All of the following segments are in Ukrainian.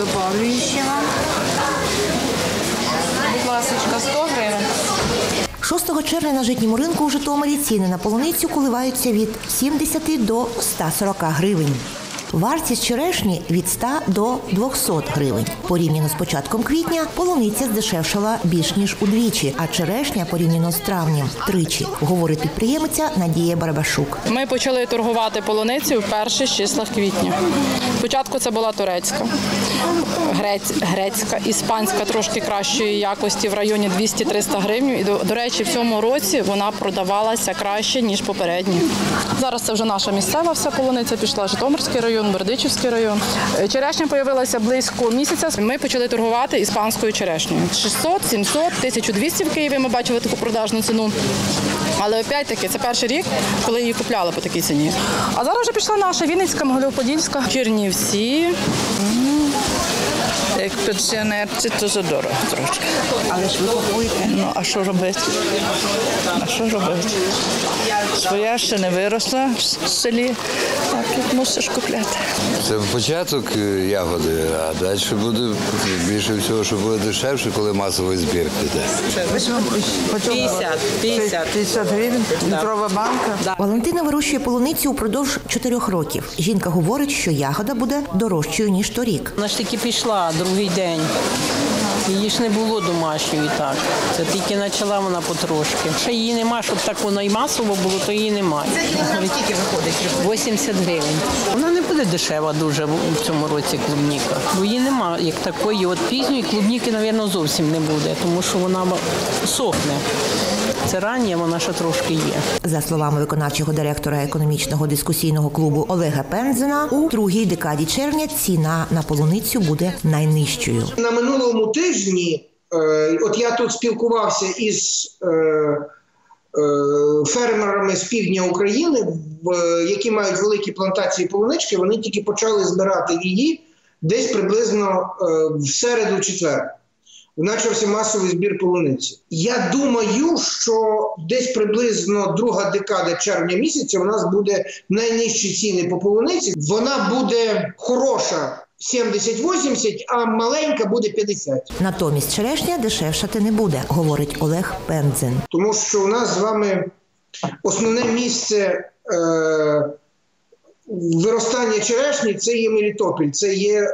Добавлю ще вам. Будь ласка, 100 гривень. 6 червня на житньому ринку у Житомирі ціни на полуницю коливаються від 70 до 140 гривень. Вартість черешні від 100 до 200 гривень. Порівняно з початком квітня полуниця здешевшала більш ніж удвічі, а черешня порівняно з травнем тричі, говорить підприємиця Надія Барабашук. Ми почали торгувати полуницею в перших числах квітня. Спочатку це була турецька, грець, грецька, іспанська трошки кращої якості в районі 200-300 гривень. І, до речі, в цьому році вона продавалася краще, ніж попередні. Зараз це вже наша місцева вся полуниця пішла, Житомирський район, Бердичівський район. Е, Черешня з'явилася близько місяця. Ми почали торгувати іспанською черешнею. 600, 700, 1200 в Києві ми бачили таку продажну ціну. Але опять-таки це перший рік, коли її купляли по такій ціні. А зараз вже пішла наша Вінницька, Могилів-Подільська, Чернівці. Як пенсіонерці, то задорого трошки. Але ж ви купуєте. Ну, а що робити? А що робити? Своя ще не виросла в селі, а тут мусиш купляти. Це початок е, ягоди, а далі буде більше всього, що буде дешевше, коли масовий збір піде. 50, 50. 50 гривень, літрова банка. Валентина вирощує полуницю упродовж чотирьох років. Жінка говорить, що ягода буде дорожчою ніж торік. Вона ж таки пішла другий день. Її ж не було домашньої так. Це тільки почала вона потрошки. Ще її нема, щоб так воно і масово було, то її немає. Скільки виходить? 80 гривень. Вона буде дешева дуже в цьому році клубніка. Бо її нема як такої. От пізньої клубніки, мабуть, зовсім не буде, тому що вона сохне. Це рання, вона ще трошки є. За словами виконавчого директора економічного дискусійного клубу Олега Пензена, у другій декаді червня ціна на полуницю буде найнижчою. на минулому тижні, е, от я тут спілкувався із е, фермерами з півдня України, які мають великі плантації полунички, вони тільки почали збирати її десь приблизно е, в середу четвер. Почався масовий збір полуниці. Я думаю, що десь приблизно друга декада червня місяця у нас буде найнижчі ціни по полуниці. Вона буде хороша 70-80, а маленька буде 50. Натомість черешня дешевшати не буде, говорить Олег Пензен. Тому що у нас з вами основне місце е, виростання черешні це є Мелітопіль, це є е,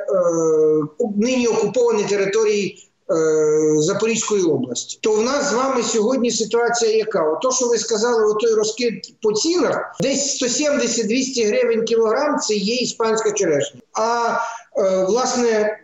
нині окуповані території. е, Запорізької області, то в нас з вами сьогодні ситуація яка? Ото, що ви сказали, отой розкид по цінах, десь 170-200 гривень кілограм це є іспанська черешня. А власне,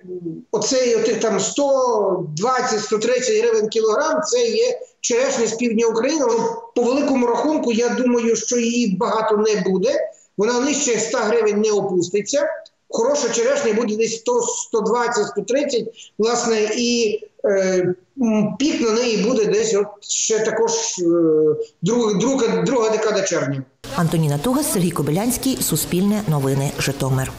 оцей отих там 120-130 гривень кілограм це є черешня з півдня України. По великому рахунку, я думаю, що її багато не буде. Вона нижче 100 гривень не опуститься. Хороша черешня буде десь 100, 120, 130, власне, і е, пік на неї буде десь от ще також е, друга, друга декада червня. Антоніна Тугас, Сергій Кобилянський, Суспільне новини, Житомир.